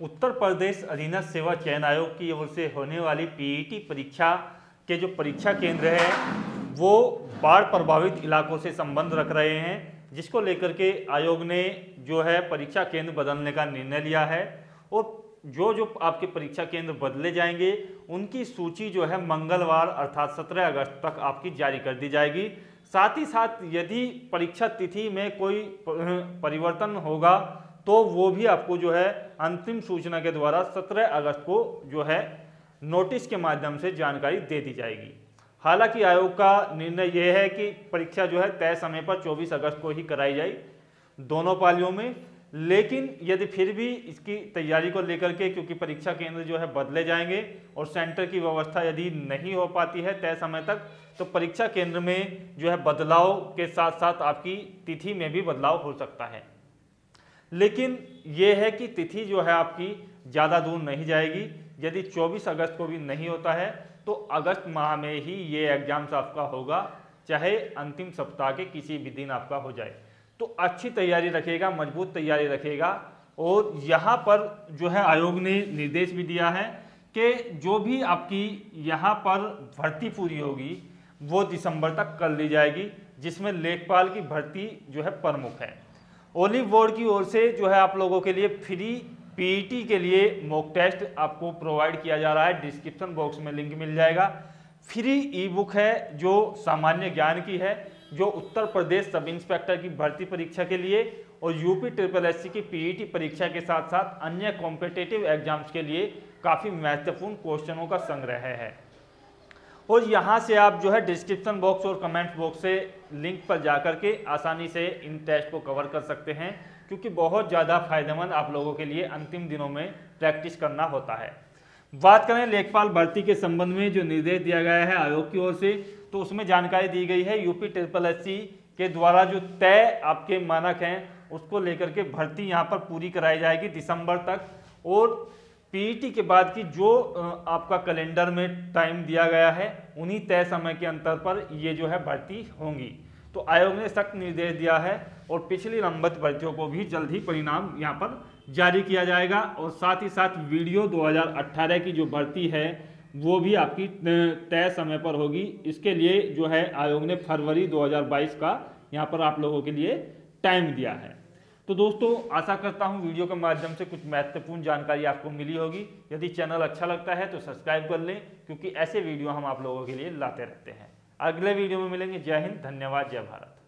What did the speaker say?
उत्तर प्रदेश अधीन सेवा चयन आयोग की ओर से होने वाली पीईटी परीक्षा के जो परीक्षा केंद्र है, वो बाढ़ प्रभावित इलाकों से संबंध रख रहे हैं, जिसको लेकर के आयोग ने जो है परीक्षा केंद्र बदलने का निर्णय लिया है और जो जो आपके परीक्षा केंद्र बदले जाएँगे, उनकी सूची जो है मंगलवार अर्थात 17 अगस्त तक आपकी जारी कर दी जाएगी। साथ ही साथ यदि परीक्षा तिथि में कोई परिवर्तन होगा तो वो भी आपको जो है अंतिम सूचना के द्वारा 17 अगस्त को जो है नोटिस के माध्यम से जानकारी दे दी जाएगी। हालाँकि आयोग का निर्णय यह है कि परीक्षा जो है तय समय पर 24 अगस्त को ही कराई जाए दोनों पालियों में, लेकिन यदि फिर भी इसकी तैयारी को लेकर के, क्योंकि परीक्षा केंद्र जो है बदले जाएँगे और सेंटर की व्यवस्था यदि नहीं हो पाती है तय समय तक तो परीक्षा केंद्र में जो है बदलाव के साथ साथ आपकी तिथि में भी बदलाव हो सकता है। लेकिन ये है कि तिथि जो है आपकी ज़्यादा दूर नहीं जाएगी। यदि 24 अगस्त को भी नहीं होता है तो अगस्त माह में ही ये एग्ज़ाम्स आपका होगा, चाहे अंतिम सप्ताह के किसी भी दिन आपका हो जाए। तो अच्छी तैयारी रखेगा मज़बूत तैयारी रखेगा और यहाँ पर जो है आयोग ने निर्देश भी दिया है कि जो भी आपकी यहाँ पर भर्ती पूरी होगी, वो दिसंबर तक कर ली जाएगी, जिसमें लेखपाल की भर्ती जो है प्रमुख है। ओलिव बोर्ड की ओर से जो है आप लोगों के लिए फ्री पीईटी के लिए मॉक टेस्ट आपको प्रोवाइड किया जा रहा है। डिस्क्रिप्शन बॉक्स में लिंक मिल जाएगा। फ्री ई बुक है, जो सामान्य ज्ञान की है, जो उत्तर प्रदेश सब इंस्पेक्टर की भर्ती परीक्षा के लिए और यूपी ट्रिपल एस की पीईटी परीक्षा के साथ साथ अन्य कॉम्पिटेटिव एग्ज़ाम्स के लिए काफ़ी महत्वपूर्ण क्वेश्चनों का संग्रह है। और यहाँ से आप जो है डिस्क्रिप्शन बॉक्स और कमेंट बॉक्स से लिंक पर जाकर के आसानी से इन टेस्ट को कवर कर सकते हैं, क्योंकि बहुत ज़्यादा फ़ायदेमंद आप लोगों के लिए अंतिम दिनों में प्रैक्टिस करना होता है। बात करें लेखपाल भर्ती के संबंध में जो निर्देश दिया गया है आयोग की ओर से तो उसमें जानकारी दी गई है यूपी ट्रिपल एससी के द्वारा जो तय आपके मानक हैं, उसको लेकर के भर्ती यहाँ पर पूरी कराई जाएगी दिसंबर तक, और पीईटी के बाद की जो आपका कैलेंडर में टाइम दिया गया है, उन्हीं तय समय के अंतर पर ये जो है भर्ती होंगी। तो आयोग ने सख्त निर्देश दिया है और पिछली लंबित भर्तियों को भी जल्द ही परिणाम यहाँ पर जारी किया जाएगा और साथ ही साथ वीडियो 2018 की जो भर्ती है, वो भी आपकी तय समय पर होगी। इसके लिए जो है आयोग ने फरवरी 2022 का यहाँ पर आप लोगों के लिए टाइम दिया है। तो दोस्तों, आशा करता हूँ वीडियो के माध्यम से कुछ महत्वपूर्ण जानकारी आपको मिली होगी। यदि चैनल अच्छा लगता है तो सब्सक्राइब कर लें, क्योंकि ऐसे वीडियो हम आप लोगों के लिए लाते रहते हैं। अगले वीडियो में मिलेंगे। जय हिंद, धन्यवाद, जय भारत।